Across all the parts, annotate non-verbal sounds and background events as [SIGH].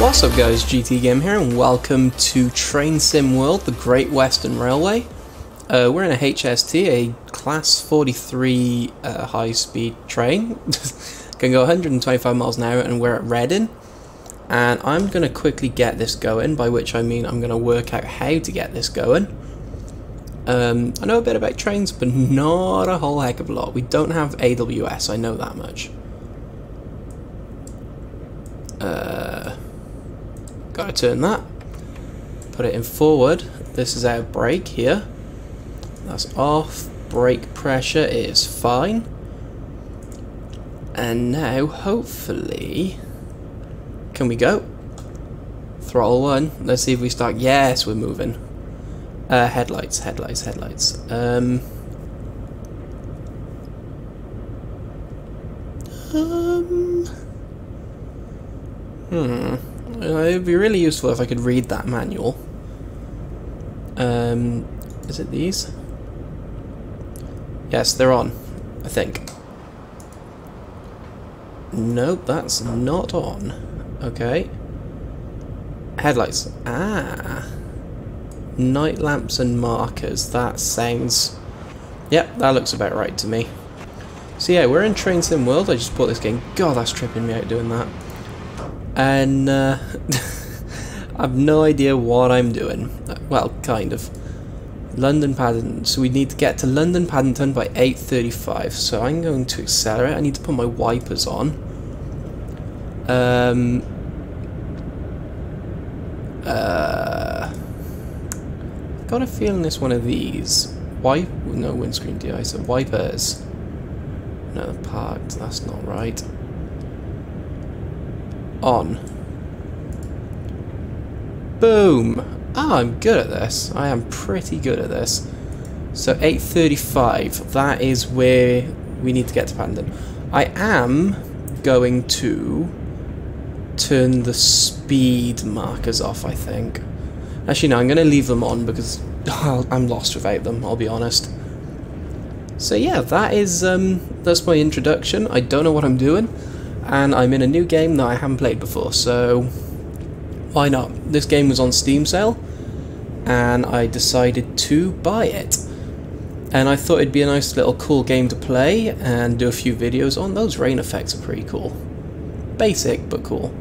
What's up guys, GTGamer here and welcome to Train Sim World, the Great Western Railway. Uh, we're in a HST, a Class 43 uh, high-speed train. [LAUGHS] Can go 125 miles an hour and we're at Reading. And I'm going to quickly get this going, by which I mean I'm going to work out how to get this going. Um, I know a bit about trains, but not a whole heck of a lot. We don't have AWS, I know that much. Uh, gotta turn that. Put it in forward. This is our brake here. That's off. Brake pressure is fine. And now, hopefully... Can we go? Throttle one. Let's see if we start. Yes, we're moving. Uh, headlights, headlights, headlights. Um... Um... Hmm. It'd be really useful if I could read that manual. Um, is it these? Yes, they're on, I think. Nope, that's not on. Okay. Headlights. Ah. Night lamps and markers. That sounds... Yep, that looks about right to me. So yeah, we're in Train Sim World. I just bought this game. God, that's tripping me out doing that and uh, [LAUGHS] I have no idea what I'm doing. Well, kind of. London Paddington. So we need to get to London Paddington by 8.35. So I'm going to accelerate. I need to put my wipers on. Um, uh, got a feeling it's one of these. Wipe? No, windscreen deicer. Wipers. No, parked. That's not right on. Boom! Ah, I'm good at this. I am pretty good at this. So 8.35, that is where we need to get to Paddington. I am going to turn the speed markers off, I think. Actually, no, I'm going to leave them on because [LAUGHS] I'm lost without them, I'll be honest. So yeah, that is, um, that's my introduction. I don't know what I'm doing and I'm in a new game that I haven't played before, so why not? This game was on Steam sale, and I decided to buy it. And I thought it'd be a nice little cool game to play and do a few videos on. Those rain effects are pretty cool. Basic, but cool.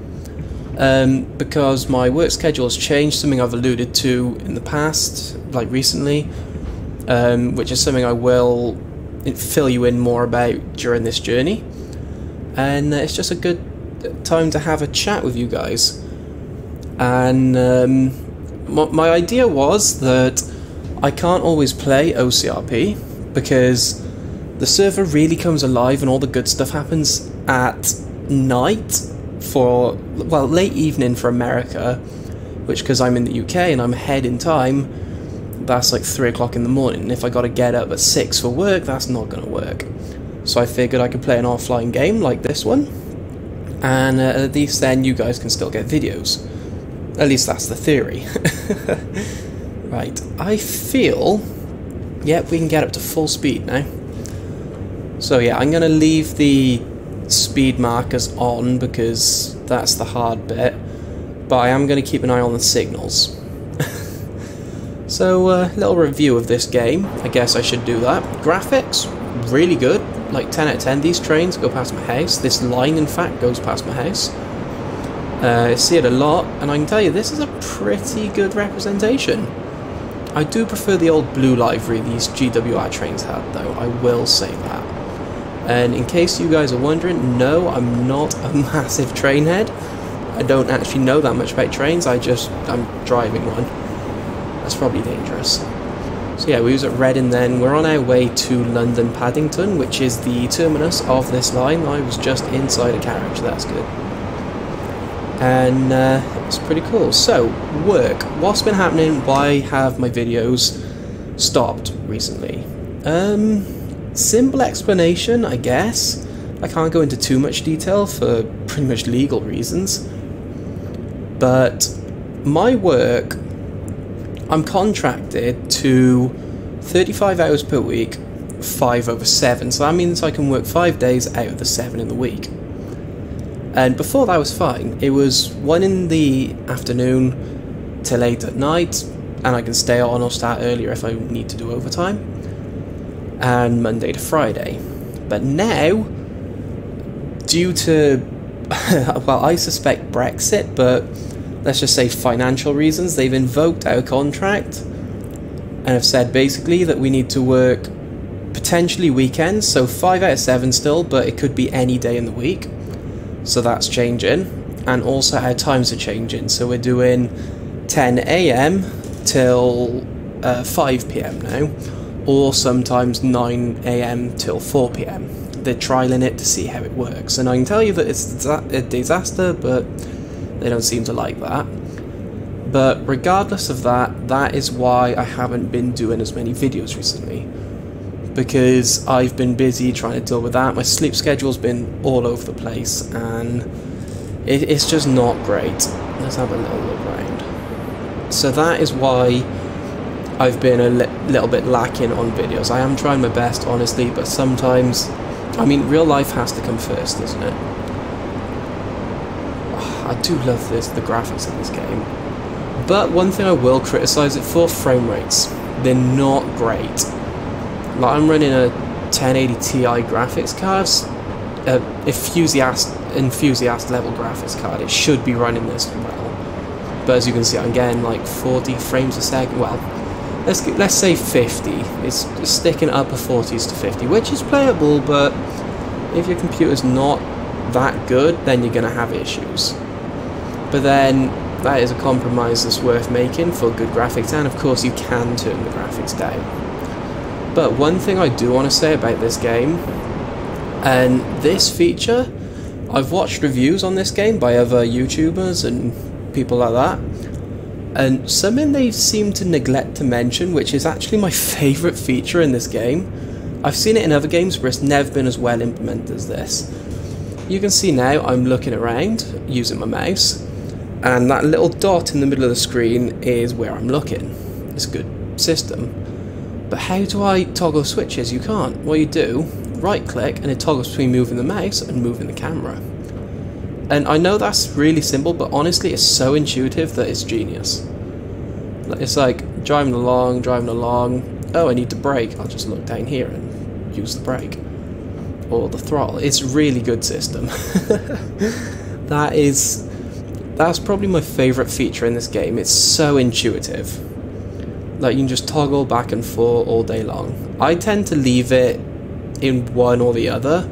Um, because my work schedule has changed, something I've alluded to in the past, like recently, um, which is something I will fill you in more about during this journey and uh, it's just a good time to have a chat with you guys. And um, my, my idea was that I can't always play OCRP because the server really comes alive and all the good stuff happens at night for, well, late evening for America, which because I'm in the UK and I'm ahead in time, that's like 3 o'clock in the morning. And if I gotta get up at 6 for work, that's not gonna work. So I figured I could play an offline game like this one, and uh, at least then you guys can still get videos. At least that's the theory. [LAUGHS] right, I feel, yep, we can get up to full speed now. So yeah, I'm going to leave the speed markers on because that's the hard bit, but I am going to keep an eye on the signals. [LAUGHS] so, a uh, little review of this game, I guess I should do that. Graphics, really good like 10 out of 10. These trains go past my house. This line, in fact, goes past my house. Uh, I see it a lot, and I can tell you this is a pretty good representation. I do prefer the old blue livery these GWR trains had, though. I will say that. And in case you guys are wondering, no, I'm not a [LAUGHS] massive train head. I don't actually know that much about trains. I just I'm driving one. That's probably dangerous. So yeah, we was at Reading then. We're on our way to London Paddington, which is the terminus of this line. I was just inside a carriage, that's good. And uh, it's pretty cool. So, work. What's been happening? Why have my videos stopped recently? Um, simple explanation, I guess. I can't go into too much detail for pretty much legal reasons. But my work I'm contracted to 35 hours per week 5 over 7, so that means I can work 5 days out of the 7 in the week. And before that was fine. It was 1 in the afternoon till 8 at night, and I can stay on or start earlier if I need to do overtime. And Monday to Friday. But now, due to, [LAUGHS] well, I suspect Brexit, but let's just say financial reasons, they've invoked our contract and have said basically that we need to work potentially weekends, so 5 out of 7 still, but it could be any day in the week. So that's changing. And also our times are changing, so we're doing 10 a.m. till uh, 5 p.m. now, or sometimes 9 a.m. till 4 p.m. They're trialing it to see how it works, and I can tell you that it's a disaster, but they don't seem to like that. But regardless of that, that is why I haven't been doing as many videos recently. Because I've been busy trying to deal with that. My sleep schedule's been all over the place and it, it's just not great. Let's have a little look around. So that is why I've been a li little bit lacking on videos. I am trying my best, honestly, but sometimes, I mean, real life has to come first, doesn't it? [SIGHS] I do love this, the graphics in this game. But one thing I will criticise it for, frame rates. They're not great. Like I'm running a 1080 Ti graphics card, a enthusiast, enthusiast level graphics card. It should be running this well. But as you can see, I'm getting like 40 frames a second. Well, let's let's say 50. It's sticking upper 40s to 50, which is playable. But if your computer's not that good, then you're gonna have issues. But then that is a compromise that's worth making for good graphics, and of course you can turn the graphics down. But one thing I do want to say about this game, and this feature, I've watched reviews on this game by other YouTubers and people like that, and something they seem to neglect to mention, which is actually my favourite feature in this game. I've seen it in other games, but it's never been as well implemented as this. You can see now I'm looking around using my mouse, and that little dot in the middle of the screen is where I'm looking. It's a good system. But how do I toggle switches? You can't. What you do, right click and it toggles between moving the mouse and moving the camera. And I know that's really simple, but honestly it's so intuitive that it's genius. It's like driving along, driving along, oh I need to brake, I'll just look down here and use the brake. Or the throttle. It's really good system. [LAUGHS] that is that's probably my favourite feature in this game. It's so intuitive. Like, you can just toggle back and forth all day long. I tend to leave it in one or the other.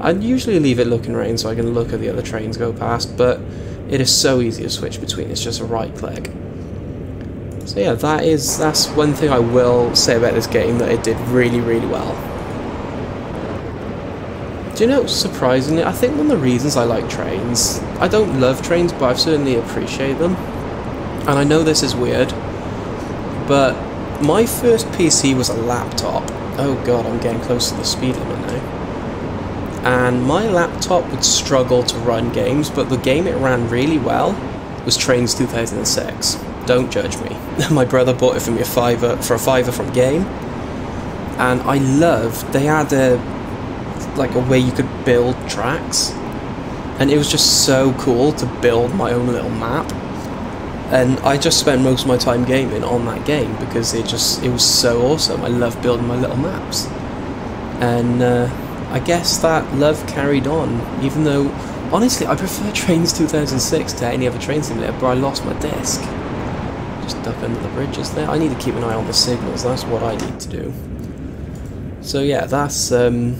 I usually leave it looking around so I can look at the other trains go past, but it is so easy to switch between. It's just a right click. So yeah, that is that's one thing I will say about this game that it did really, really well. Do you know, surprisingly, I think one of the reasons I like trains, I don't love trains, but I certainly appreciate them. And I know this is weird, but my first PC was a laptop. Oh god, I'm getting close to the speed limit now. And my laptop would struggle to run games, but the game it ran really well was Trains 2006. Don't judge me. [LAUGHS] my brother bought it for me a fiver for a fiver from Game, and I loved. They had a like a way you could build tracks and it was just so cool to build my own little map and I just spent most of my time gaming on that game because it just it was so awesome I love building my little maps and uh, I guess that love carried on even though honestly I prefer [LAUGHS] Trains 2006 to any other train simulator but I lost my disc just duck under the bridges there I need to keep an eye on the signals that's what I need to do so yeah that's um,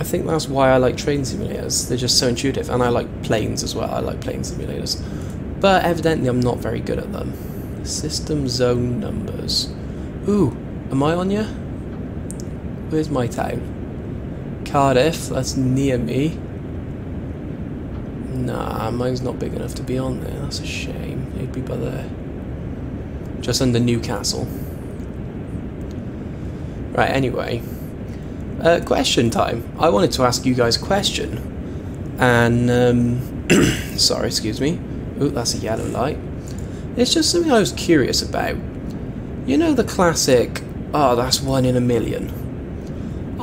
I think that's why I like train simulators. They're just so intuitive, and I like planes as well. I like plane simulators. But evidently I'm not very good at them. System zone numbers. Ooh, am I on you? Where's my town? Cardiff, that's near me. Nah, mine's not big enough to be on there. That's a shame. It'd be by there. Just under Newcastle. Right, anyway. Uh, question time. I wanted to ask you guys a question. And, um, [CLEARS THROAT] sorry, excuse me. Ooh, that's a yellow light. It's just something I was curious about. You know the classic, oh, that's one in a million.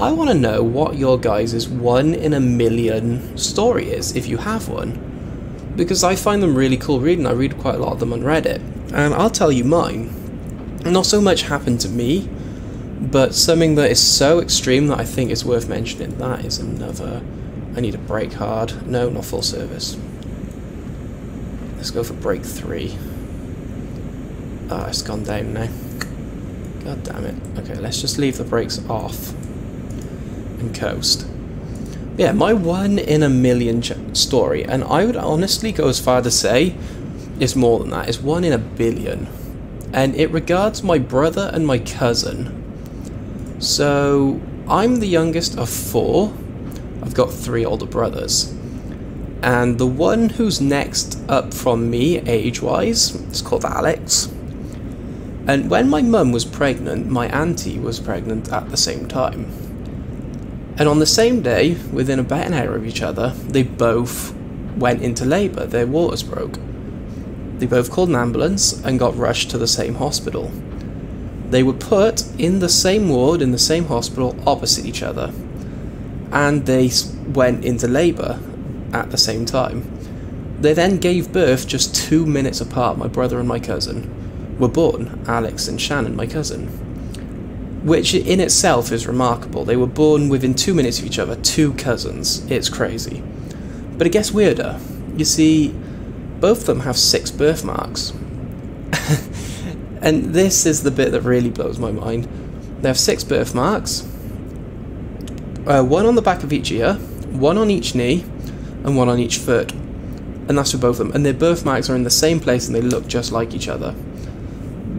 I want to know what your guys' one in a million story is, if you have one. Because I find them really cool reading. I read quite a lot of them on Reddit. And I'll tell you mine. Not so much happened to me, but something that is so extreme that I think is worth mentioning. That is another... I need a brake hard. No, not full service. Let's go for brake three. Ah, oh, it's gone down now. God damn it. Okay, let's just leave the brakes off and coast. Yeah, my one in a million story, and I would honestly go as far to say it's more than that. It's one in a billion. And it regards my brother and my cousin. So, I'm the youngest of four. I've got three older brothers. And the one who's next up from me, age-wise, is called Alex. And when my mum was pregnant, my auntie was pregnant at the same time. And on the same day, within about an hour of each other, they both went into labour. Their waters broke. They both called an ambulance and got rushed to the same hospital. They were put in the same ward in the same hospital opposite each other. And they went into labour at the same time. They then gave birth just two minutes apart, my brother and my cousin were born, Alex and Shannon, my cousin. Which in itself is remarkable. They were born within two minutes of each other, two cousins. It's crazy. But it gets weirder. You see, both of them have six birthmarks. [LAUGHS] and this is the bit that really blows my mind. They have six birthmarks, uh, one on the back of each ear, one on each knee, and one on each foot. And that's for both of them. And their birthmarks are in the same place and they look just like each other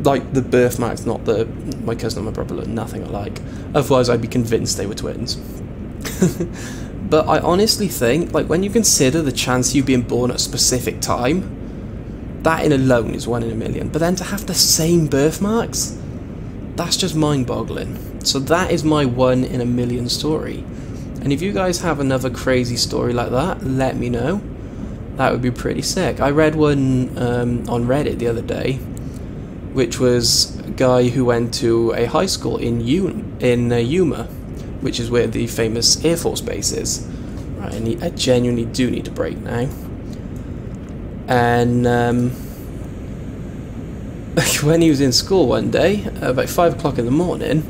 like the birthmarks, not the my cousin and my brother look nothing alike. Otherwise, I'd be convinced they were twins. [LAUGHS] but I honestly think, like, when you consider the chance of you being born at a specific time, that in alone is one in a million. But then to have the same birthmarks, that's just mind-boggling. So that is my one in a million story. And if you guys have another crazy story like that, let me know. That would be pretty sick. I read one um, on Reddit the other day which was a guy who went to a high school in U- in uh, Yuma, which is where the famous Air Force base is. Right, I, need, I genuinely do need a break now. And um, [LAUGHS] when he was in school one day, about five o'clock in the morning,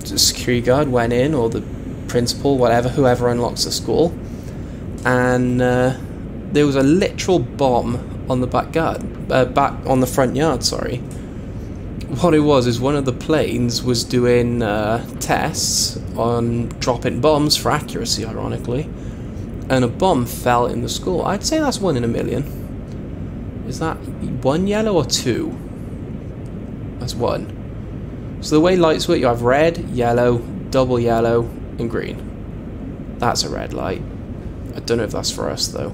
the security guard went in, or the principal, whatever, whoever unlocks the school, and uh, there was a literal bomb on the back guard, uh, back on the front yard. Sorry. What it was is one of the planes was doing uh, tests on dropping bombs for accuracy, ironically, and a bomb fell in the school. I'd say that's one in a million. Is that one yellow or two? That's one. So the way lights work, you have red, yellow, double yellow, and green. That's a red light. I don't know if that's for us though.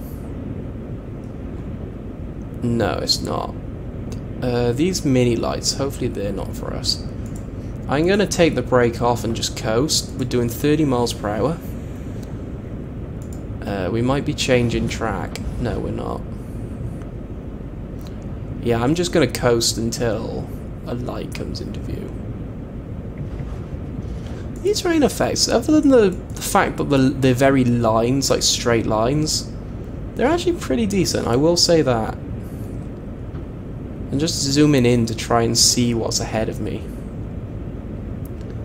No, it's not. Uh, these mini lights, hopefully they're not for us. I'm going to take the brake off and just coast. We're doing 30 miles per hour. Uh, we might be changing track. No, we're not. Yeah, I'm just going to coast until a light comes into view. These rain effects, other than the, the fact that the, they're very lines, like straight lines, they're actually pretty decent, I will say that. I'm just zooming in to try and see what's ahead of me.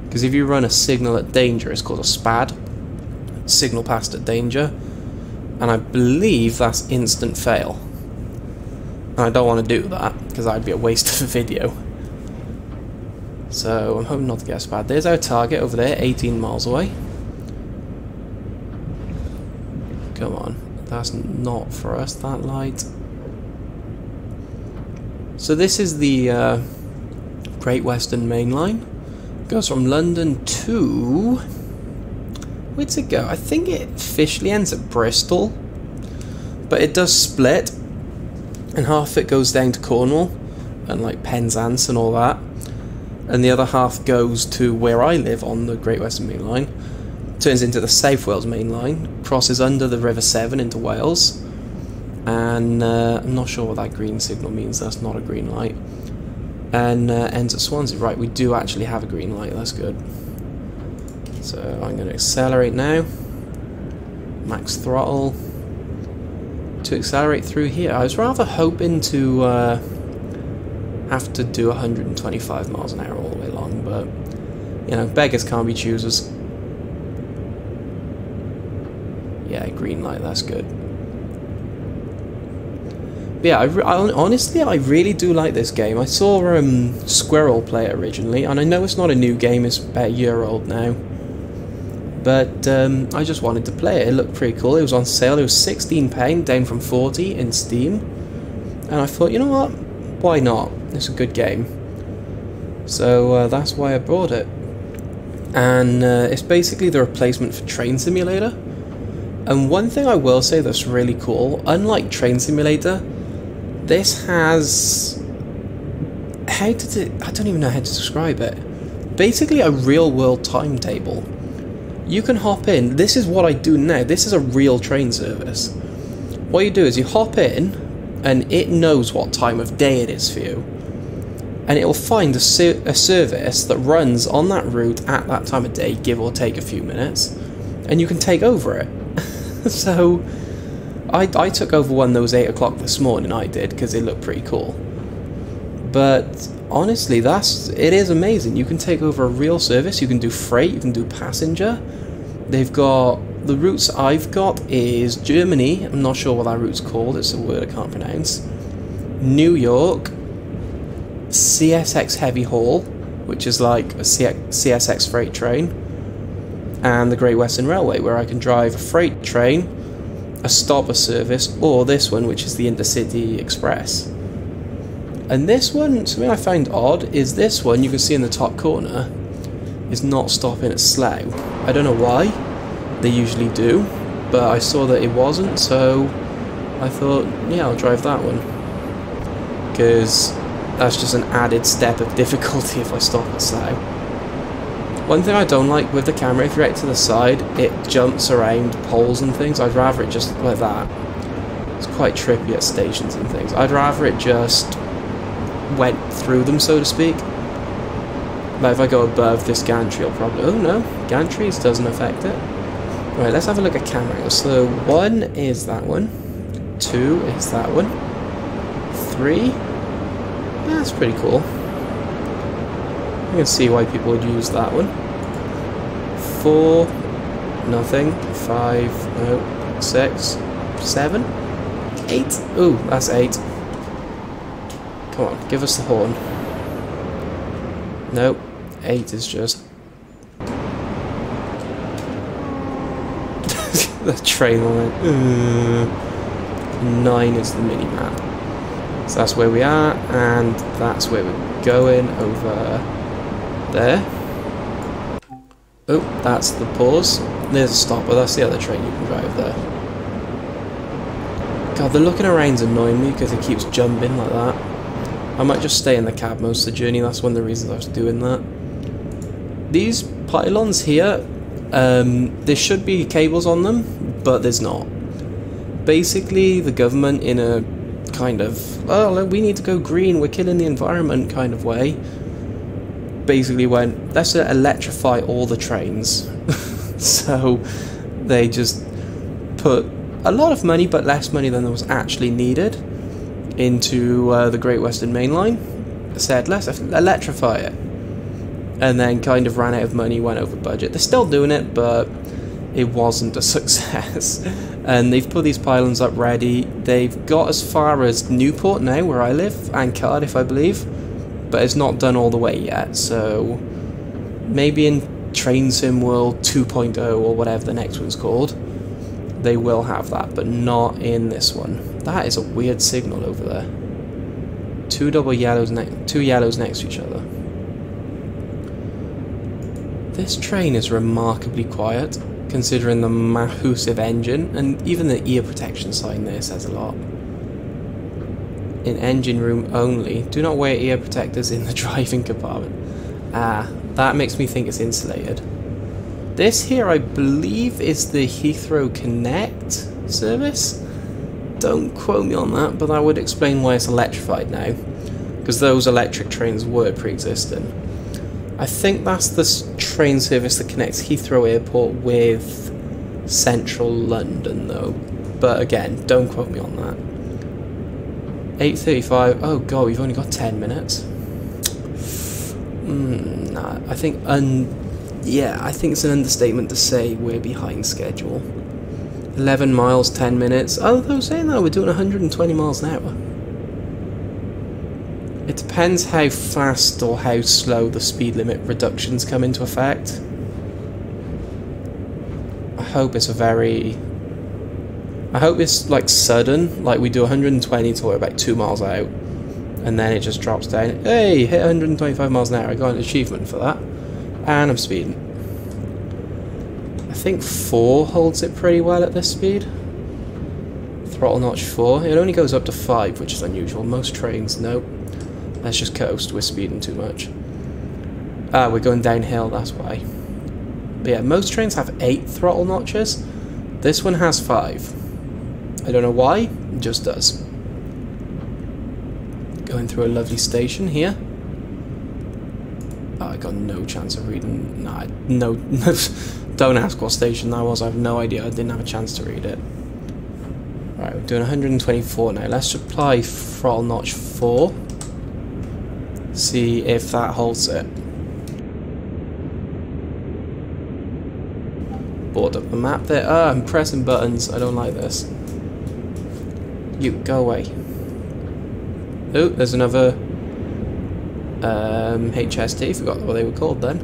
Because if you run a signal at danger, it's called a SPAD. Signal passed at danger. And I believe that's instant fail. And I don't want to do that, because that'd be a waste of a video. So I'm hoping not to get a SPAD. There's our target over there, 18 miles away. Come on. That's not for us, that light. So this is the uh, Great Western Main Line. It Goes from London to... Where'd it go? I think it officially ends at Bristol. But it does split. And half it goes down to Cornwall. And like Penzance and all that. And the other half goes to where I live on the Great Western Main Line. Turns into the South Wales Main Line. Crosses under the River Severn into Wales and uh, I'm not sure what that green signal means, that's not a green light. And uh, ends at Swansea. Right, we do actually have a green light, that's good. So I'm going to accelerate now. Max throttle. To accelerate through here. I was rather hoping to uh, have to do 125 miles an hour all the way along, but you know, beggars can't be choosers. Yeah, green light, that's good. Yeah, I, I, honestly, I really do like this game. I saw um, Squirrel play it originally, and I know it's not a new game, it's about a year old now. But um, I just wanted to play it. It looked pretty cool. It was on sale. It was £16, down from 40 in Steam. And I thought, you know what? Why not? It's a good game. So uh, that's why I bought it. And uh, it's basically the replacement for Train Simulator. And one thing I will say that's really cool, unlike Train Simulator, this has how to it, I don't even know how to describe it. Basically a real world timetable. You can hop in. This is what I do now. This is a real train service. What you do is you hop in and it knows what time of day it is for you. And it will find a, ser a service that runs on that route at that time of day, give or take a few minutes, and you can take over it. [LAUGHS] so I, I took over one that was 8 o'clock this morning, I did, because it looked pretty cool. But honestly, that's it is amazing. You can take over a real service, you can do freight, you can do passenger. They've got the routes I've got is Germany, I'm not sure what that route's called, it's a word I can't pronounce. New York, CSX Heavy Haul, which is like a CSX freight train, and the Great Western Railway, where I can drive a freight train a stopper service, or this one, which is the Intercity Express. And this one, something I find odd, is this one, you can see in the top corner, is not stopping at Slough. I don't know why, they usually do, but I saw that it wasn't, so I thought, yeah, I'll drive that one. Because that's just an added step of [LAUGHS] difficulty if I stop at Slough. One thing I don't like with the camera, if you're right to the side, it jumps around poles and things. I'd rather it just like that. It's quite trippy at stations and things. I'd rather it just went through them, so to speak. But if I go above this gantry, I'll probably... Oh no, gantries doesn't affect it. Right, let's have a look at camera angles. So one is that one. Two is that one. Three. That's pretty cool. I can see why people would use that one. Four, nothing. Five, no, six, seven, eight. Ooh, that's eight. Come on, give us the horn. Nope, eight is just... [LAUGHS] the train line. Uh, nine is the mini-map. So that's where we are, and that's where we're going over there. Oh, that's the pause. There's a stop, but that's the other train you can drive there. God, the looking around's annoying me because it keeps jumping like that. I might just stay in the cab most of the journey, that's one of the reasons I was doing that. These pylons here, um, there should be cables on them, but there's not. Basically, the government in a kind of, oh, we need to go green, we're killing the environment kind of way, basically went, let's electrify all the trains. [LAUGHS] so they just put a lot of money, but less money than was actually needed, into uh, the Great Western Main Line. Said, let's electrify it. And then kind of ran out of money, went over budget. They're still doing it, but it wasn't a [LAUGHS] success. and they've put these pylons up ready. They've got as far as Newport now, where I live, and Cardiff, I believe but it's not done all the way yet, so maybe in Train Sim World 2.0 or whatever the next one's called, they will have that, but not in this one. That is a weird signal over there. Two double yellows, two yellows next to each other. This train is remarkably quiet, considering the massive engine, and even the ear protection sign there says a lot in engine room only. Do not wear ear protectors in the [LAUGHS] driving compartment. Ah, that makes me think it's insulated. This here, I believe, is the Heathrow Connect service. Don't quote me on that, but that would explain why it's electrified now. Because those electric trains were pre-existing. I think that's the train service that connects Heathrow Airport with central London, though. But again, don't quote me on that. 8.35, oh god, we've only got 10 minutes. Mm, nah, I think, un yeah, I think it's an understatement to say we're behind schedule. 11 miles, 10 minutes. Although saying that, we're doing 120 miles an hour. It depends how fast or how slow the speed limit reductions come into effect. I hope it's a very... I hope it's like sudden, like we do 120 till we're about 2 miles out, and then it just drops down. Hey, hit 125 miles an hour, I got an achievement for that. And I'm speeding. I think 4 holds it pretty well at this speed. Throttle notch 4. It only goes up to 5, which is unusual. Most trains, nope. Let's just coast, we're speeding too much. Ah, we're going downhill, that's why. But yeah, most trains have 8 throttle notches. This one has 5. I don't know why, it just does. Going through a lovely station here. Oh, I got no chance of reading. Nah, no. [LAUGHS] don't ask what station that was. I have no idea. I didn't have a chance to read it. Right, we're doing 124 now. Let's apply throttle notch 4. See if that holds it. Board up the map there. Ah, I'm pressing buttons. I don't like this. You, go away. Oh, there's another um, HST. Forgot what they were called then.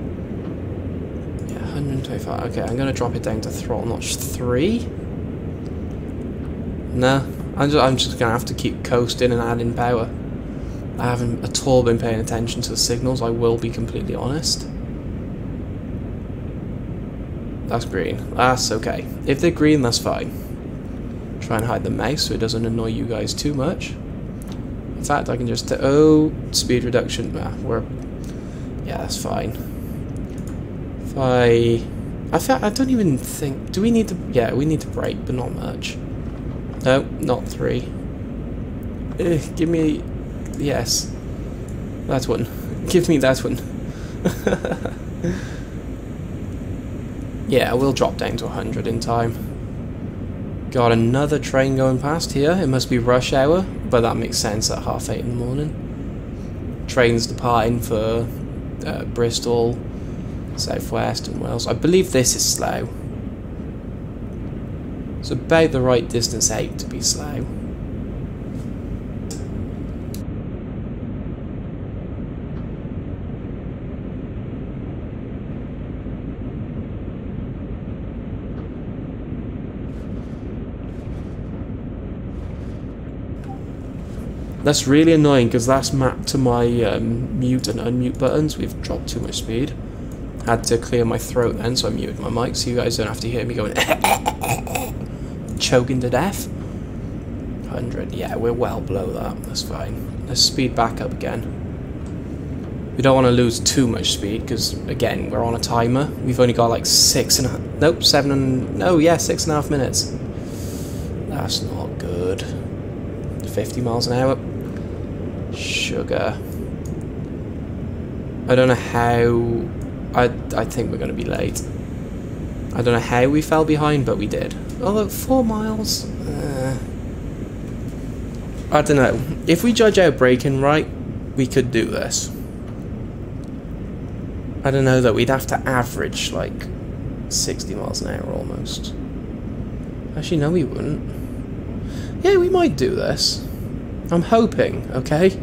Yeah, 125. Okay, I'm going to drop it down to throttle notch 3. Nah, I'm just, I'm just going to have to keep coasting and adding power. I haven't at all been paying attention to the signals, I will be completely honest. That's green. That's okay. If they're green, that's fine. Try and hide the mouse so it doesn't annoy you guys too much. In fact, I can just... oh, speed reduction. Ah, we're... Yeah, that's fine. If I... I, fa I don't even think... Do we need to... Yeah, we need to brake, but not much. No, not three. Eh, give me... Yes. That one. [LAUGHS] Give me that one. [LAUGHS] yeah, we'll drop down to 100 in time. Got another train going past here. It must be rush hour, but that makes sense at half eight in the morning. Trains departing for uh, Bristol, Southwest and Wales. I believe this is Slough. It's about the right distance out to be Slough. That's really annoying because that's mapped to my um, mute and unmute buttons. We've dropped too much speed. Had to clear my throat then, so I muted my mic so you guys don't have to hear me going [LAUGHS] choking to death. 100, yeah, we're well below that. That's fine. Let's speed back up again. We don't want to lose too much speed because, again, we're on a timer. We've only got like six and a nope, seven and no, yeah, six and a half minutes. That's not good. 50 miles an hour. Sugar. I don't know how. I, I think we're going to be late. I don't know how we fell behind, but we did. Although, four miles? Uh, I don't know. If we judge our braking right, we could do this. I don't know that we'd have to average like 60 miles an hour almost. Actually, no, we wouldn't. Yeah, we might do this. I'm hoping, okay?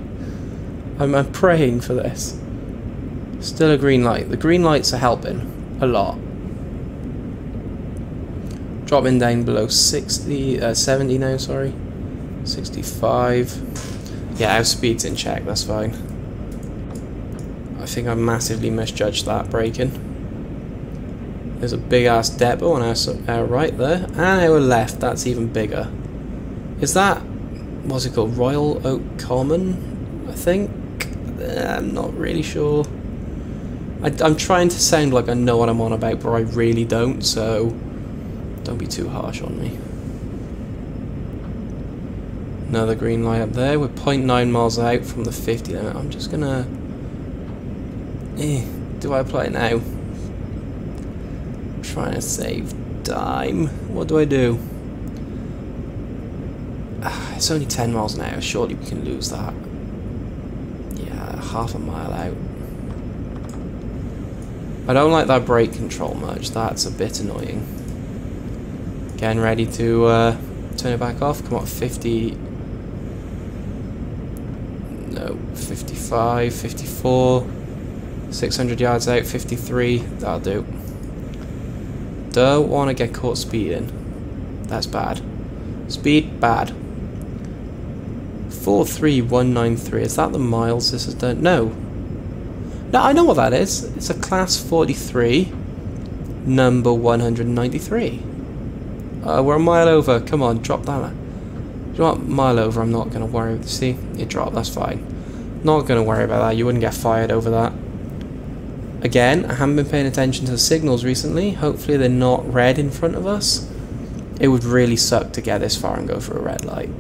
I'm, I'm praying for this. Still a green light. The green lights are helping a lot. Dropping down below 60, uh, 70 now, sorry. 65. Yeah, our speed's in check, that's fine. I think I massively misjudged that braking. There's a big ass depot on our, our right there, and our left, that's even bigger. Is that, what's it called, Royal Oak Common, I think? I'm not really sure. I, am trying to sound like I know what I'm on about, but I really don't, so don't be too harsh on me. Another green light up there. We're 0.9 miles out from the 50 limit. I'm just gonna... Eh, do I apply it now? trying to save time. What do I do? Uh, it's only 10 miles an hour. Surely we can lose that. Half a mile out. I don't like that brake control much. That's a bit annoying. Getting ready to uh, turn it back off. Come on, 50... No, 55, 54... 600 yards out, 53. That'll do. Don't want to get caught speeding. That's bad. Speed, bad. 43193. Is that the miles this has done? No. No, I know what that is. It's a class 43, number 193. Uh, we're a mile over. Come on, drop that. You know what? Mile over, I'm not going to worry. See? It dropped, that's fine. Not going to worry about that. You wouldn't get fired over that. Again, I haven't been paying attention to the signals recently. Hopefully they're not red in front of us. It would really suck to get this far and go for a red light.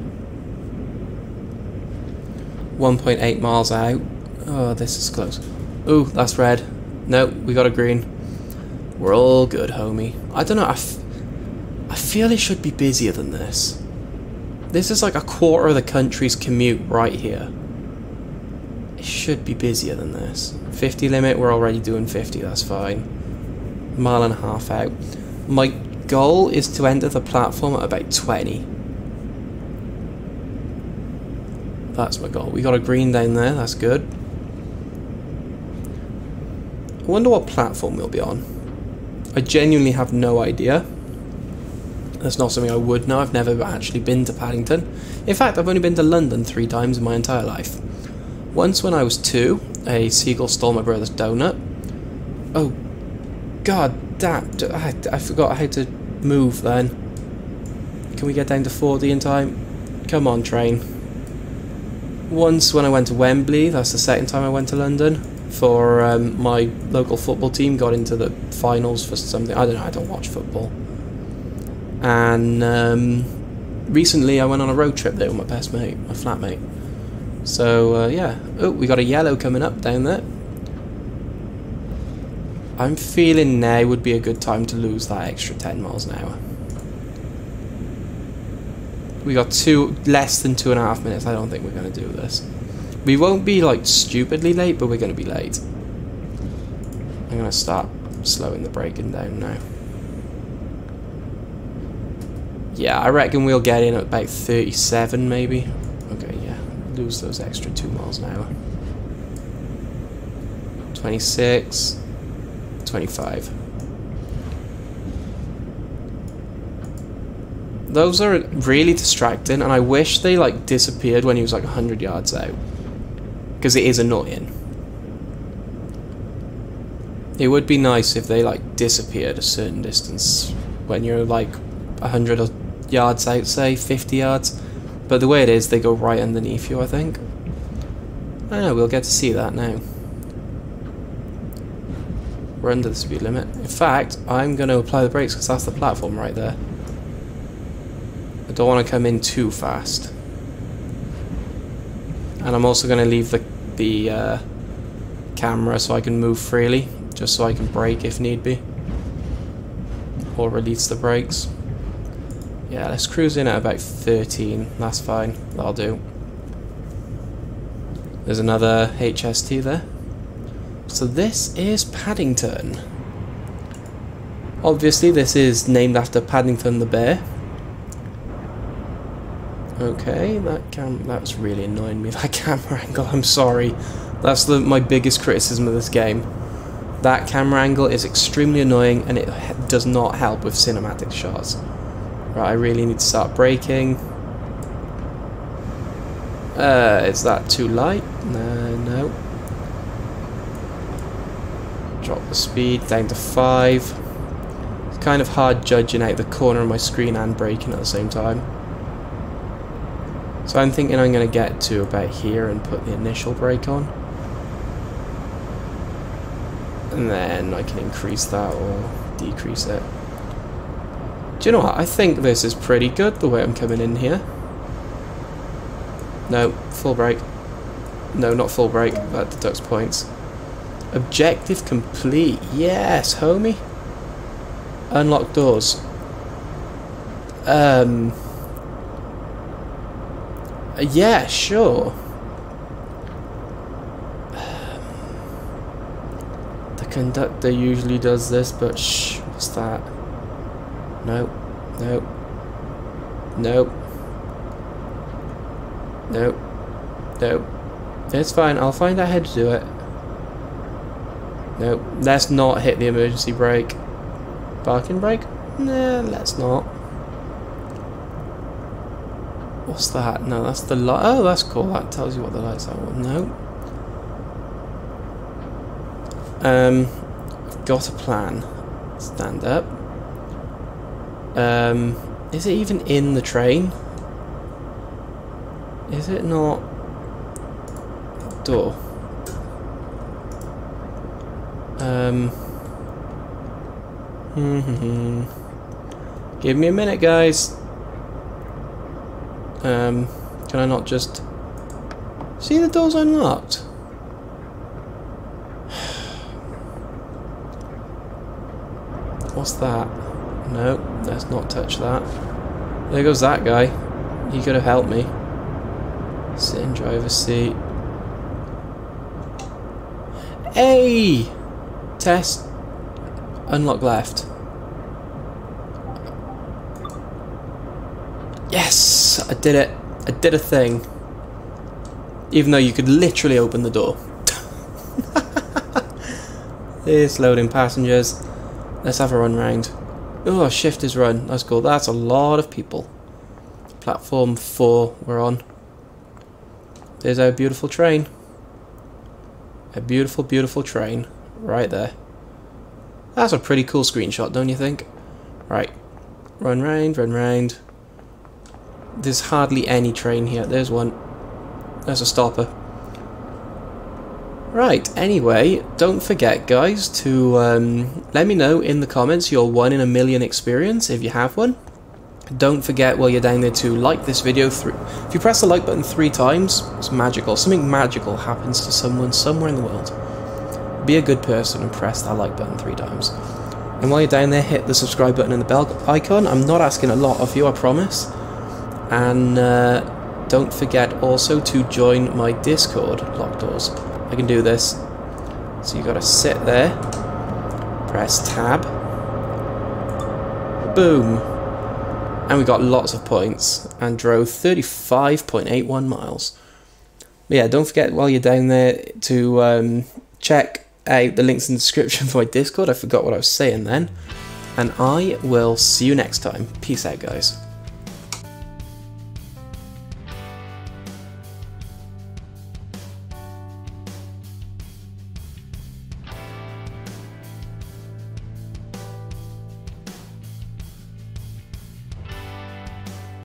1.8 miles out. Oh, this is close. Ooh, that's red. No, we got a green. We're all good, homie. I don't know, I, I feel it should be busier than this. This is like a quarter of the country's commute right here. It should be busier than this. 50 limit, we're already doing 50, that's fine. Mile and a half out. My goal is to enter the platform at about 20. That's my goal. We got a green down there, that's good. I wonder what platform we'll be on. I genuinely have no idea. That's not something I would know. I've never actually been to Paddington. In fact, I've only been to London three times in my entire life. Once when I was two, a seagull stole my brother's donut. Oh, god damn, I, I forgot how to move then. Can we get down to 40 in time? Come on, train. Once when I went to Wembley, that's the second time I went to London, for um, my local football team got into the finals for something. I don't know, I don't watch football. And um, recently I went on a road trip there with my best mate, my flatmate. So, uh, yeah. Oh, we got a yellow coming up down there. I'm feeling now would be a good time to lose that extra 10 miles an hour. We got two, less than two and a half minutes. I don't think we're going to do this. We won't be, like, stupidly late, but we're going to be late. I'm going to start slowing the braking down now. Yeah, I reckon we'll get in at about 37, maybe Okay, yeah. lose those extra two miles an hour. 26, 25. Those are really distracting, and I wish they like disappeared when he was like 100 yards out. Because it is annoying. It would be nice if they like disappeared a certain distance when you're like 100 yards out, say 50 yards. But the way it is, they go right underneath you, I think. I know, we'll get to see that now. We're under the speed limit. In fact, I'm going to apply the brakes because that's the platform right there. I don't want to come in too fast. And I'm also going to leave the, the uh, camera so I can move freely, just so I can brake if need be. Or release the brakes. Yeah, let's cruise in at about 13. That's fine. That'll do. There's another HST there. So this is Paddington. Obviously this is named after Paddington the bear. Okay, that cam that's really annoying me, [LAUGHS] that camera angle, I'm sorry. That's the, my biggest criticism of this game. That camera angle is extremely annoying and it does not help with cinematic shots. Right, I really need to start braking. Uh, is that too light? No, no. Drop the speed down to 5. It's kind of hard judging out the corner of my screen and braking at the same time. So I'm thinking I'm going to get to about here and put the initial brake on. And then I can increase that or decrease it. Do you know what? I think this is pretty good, the way I'm coming in here. No, full brake. No, not full brake. That deducts points. Objective complete. Yes, homie. Unlock doors. Um. Yeah, sure. [SIGHS] The conductor usually does this, but shh, what's that? Nope, nope, nope, nope, nope. It's fine, I'll find out how to do it. Nope, let's not hit the emergency brake. Parking brake? Nah, let's not. What's that? No, that's the light. Oh, that's cool. That tells you what the lights are. No. Um, I've got a plan. Stand up. Um, is it even in the train? Is it not? Door. Um. Give me a minute, guys. Um, can I not just... See the door's unlocked? [SIGHS] What's that? No, let's not touch that. There goes that guy. He could have helped me. Sit in driver's seat. Hey! Test. Unlock left. Yes! I did it. I did a thing. Even though you could literally open the door. [LAUGHS] It's loading passengers. Let's have a run round. Oh, shift is run. That's cool. That's a lot of people. Platform 4 we're on. There's our beautiful train. A beautiful, beautiful train. Right there. That's a pretty cool screenshot, don't you think? Right. Run round, run round. There's hardly any train here. There's one. There's a stopper. Right, anyway, don't forget, guys, to um, let me know in the comments your one in a million experience, if you have one. Don't forget while you're down there to like this video. If you press the like button three times, it's magical. Something magical happens to someone somewhere in the world. Be a good person and press that like button three times. And while you're down there, hit the subscribe button and the bell icon. I'm not asking a lot of you, I promise. And uh, don't forget also to join my Discord, Locked Doors. I can do this. So you gotta sit there, press tab, boom, and we got lots of points and drove 35.81 miles. But yeah, don't forget while you're down there to um, check out the links in the description for my Discord. I forgot what I was saying then. And I will see you next time. Peace out, guys.